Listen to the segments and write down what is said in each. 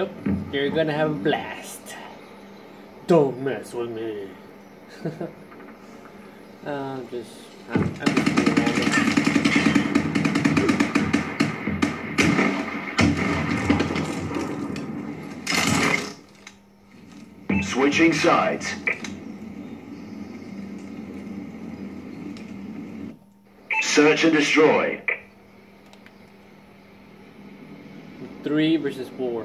Yep, you're gonna have a blast. Don't mess with me. uh, just, I'm, I'm just. Switching sides. Search and destroy. Three versus four.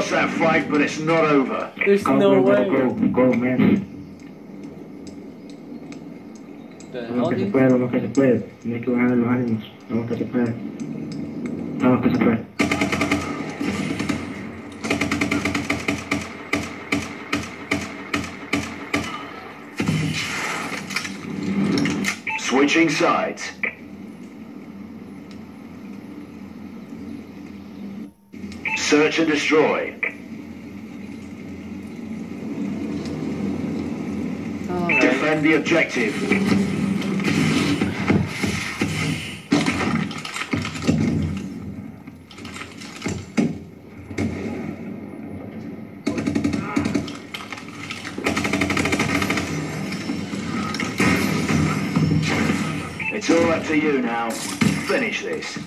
Lost that fight, but it's not over. There's Go, no go, way. go, go, go, man. The hell, Vamos que se dude? puede, vamos que se puede. Tienes que bajar los ánimos. Vamos que se puede. Vamos que se. Switching sides. Search and destroy. Alright. Defend the objective. It's all up to you now. Finish this.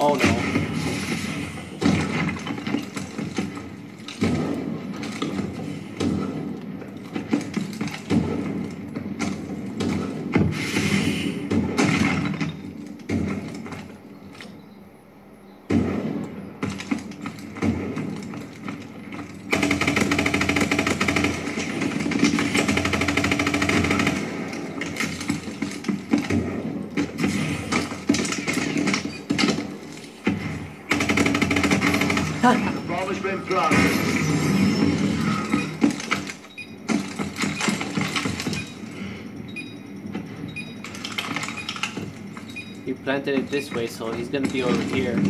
Oh no. The bomb has been planted. He planted it this way, so he's gonna be over here.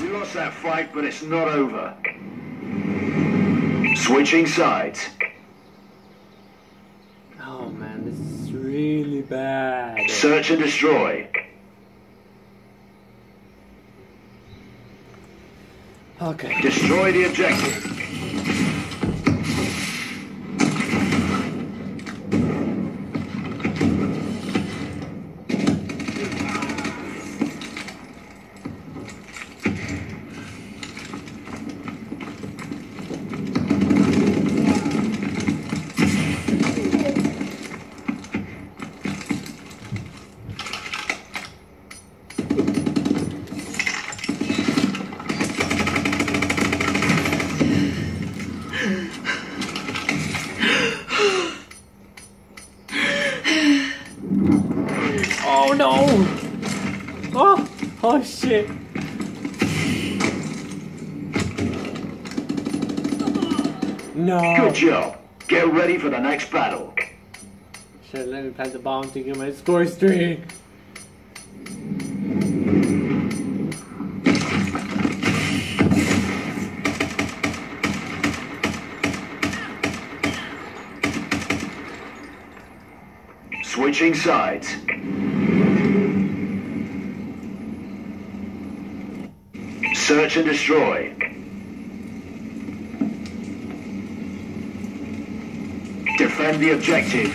We lost that fight, but it's not over. Switching sides. Oh man, this is really bad. Search and destroy. Okay. Destroy the objective. Oh no! Oh! Oh shit! No! Good job. Get ready for the next battle. Should let me plant the bomb to get my score streak. Switching sides. Search and destroy. Defend the objective.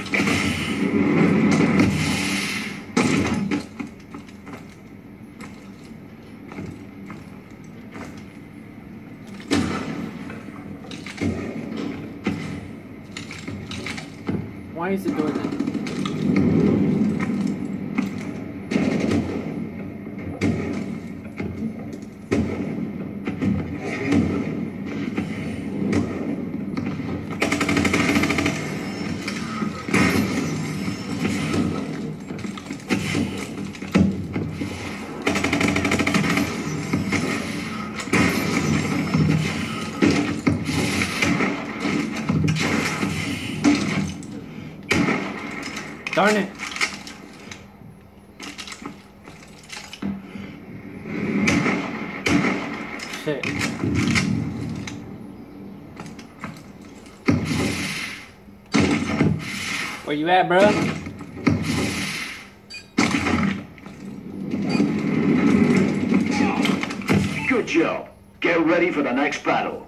Why is it doing that? Darn it! Shit. Where you at, bro? Good job. Get ready for the next battle.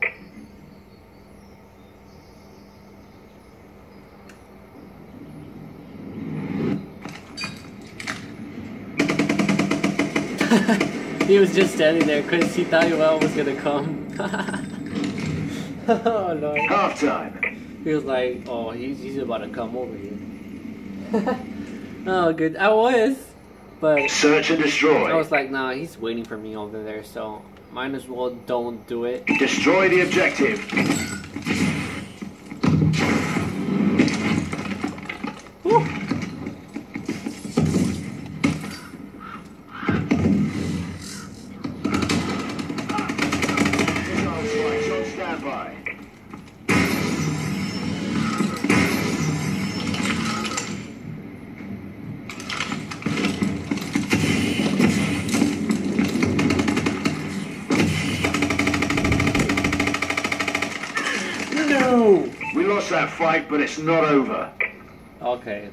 He was just standing there because he thought Joel was gonna come. oh lord. Halftime. He was like, oh, he's, he's about to come over here. oh, good. I was, but Search and destroy. I was like, nah, he's waiting for me over there, so might as well don't do it. Destroy the objective. Lost that fight, but it's not over. Okay.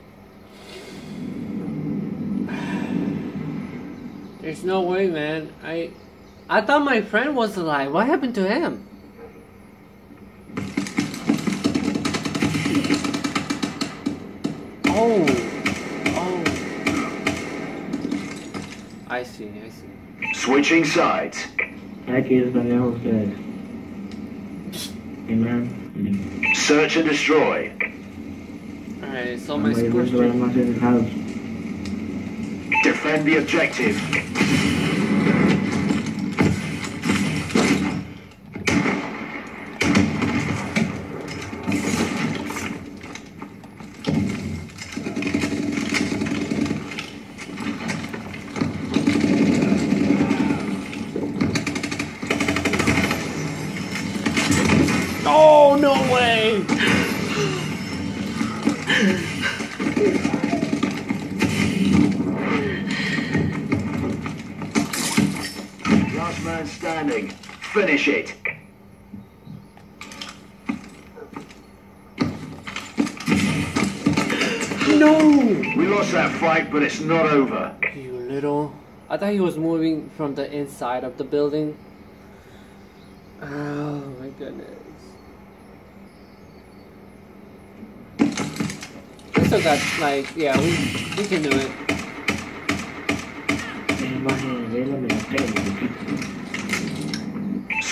There's no way, man. I, I thought my friend was alive. What happened to him? Oh, oh. I see. I see. Switching sides. That is the nail said. Amen. Search and destroy. All right. So my Somebody score lives around my streak. sister's house. Defend the objective. Oh no way! Last man standing. Finish it. No! We lost that fight, but it's not over. You little. I thought he was moving from the inside of the building. Oh my goodness. We still got, like, yeah, we, we can do it. En más en vela me la pego.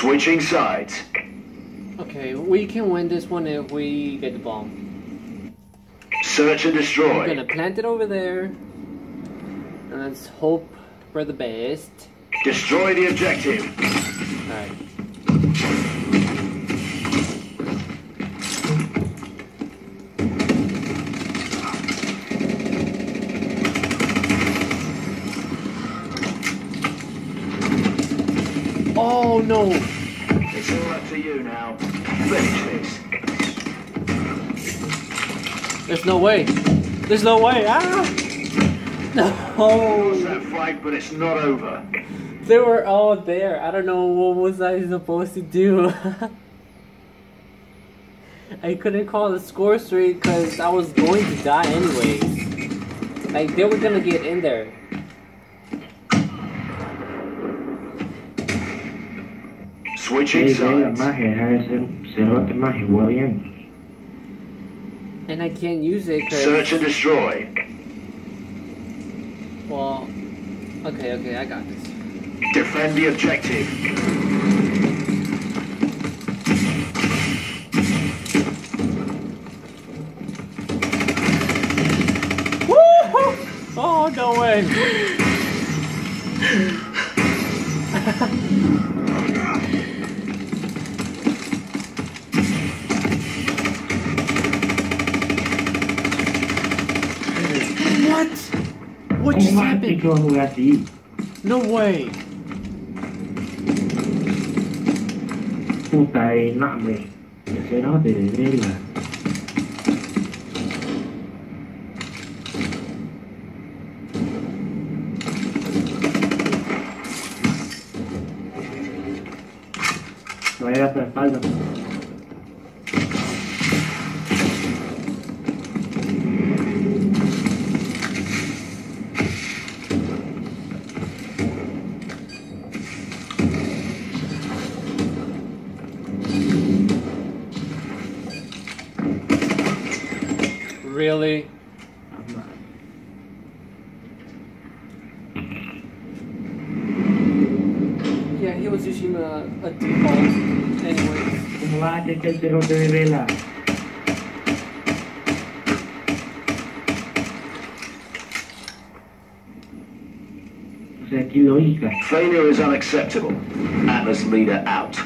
Switching sides. Okay, we can win this one if we get the bomb. Search and destroy. We're gonna plant it over there. And let's hope for the best. Destroy the objective. Alright. Oh no! It's all up to you now. Finish this. There's no way. There's no way. Ah! No! that fight, but it's not over. They were all there. I don't know what was I supposed to do. I couldn't call the score streak because I was going to die anyways. Like they were gonna get in there. Switching Sí, sí, la sides. magia, deja de ser cerote magia, juega bien. And I can't use it because. Search and destroy. Well. Okay, okay, I got this. Defend the objective. What? What just ¿Cómo vas a happened? a jugar así? No way. Puta, eh, no, hombre. Cerote de verga. Vaya a tu espalda. Really? Yeah, he was using a, a default anyways. ¿Cómo vas a hacer que el cerote de vela? O sea, aquí lógica. Failure is unacceptable. Atlas leader out.